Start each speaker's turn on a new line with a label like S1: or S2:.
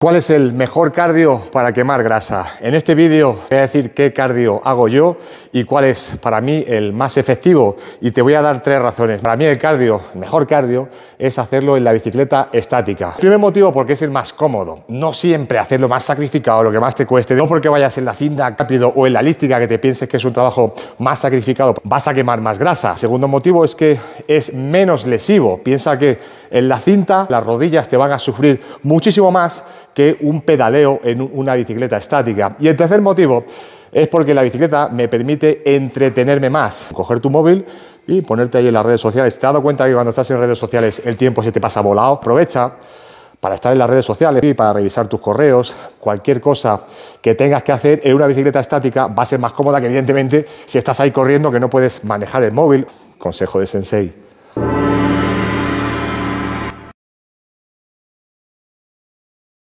S1: ¿Cuál es el mejor cardio para quemar grasa? En este vídeo voy a decir qué cardio hago yo y cuál es para mí el más efectivo y te voy a dar tres razones. Para mí el cardio, el mejor cardio, es hacerlo en la bicicleta estática. Primer motivo porque es el más cómodo. No siempre hacerlo más sacrificado, lo que más te cueste. No porque vayas en la cinta rápido o en la elíptica que te pienses que es un trabajo más sacrificado, vas a quemar más grasa. Segundo motivo es que es menos lesivo. Piensa que en la cinta las rodillas te van a sufrir muchísimo más que un pedaleo en una bicicleta estática. Y el tercer motivo es porque la bicicleta me permite entretenerme más. Coger tu móvil y ponerte ahí en las redes sociales. ¿Te has dado cuenta que cuando estás en redes sociales el tiempo se te pasa volado? Aprovecha para estar en las redes sociales y para revisar tus correos, cualquier cosa que tengas que hacer en una bicicleta estática va a ser más cómoda que evidentemente si estás ahí corriendo que no puedes manejar el móvil. Consejo de Sensei.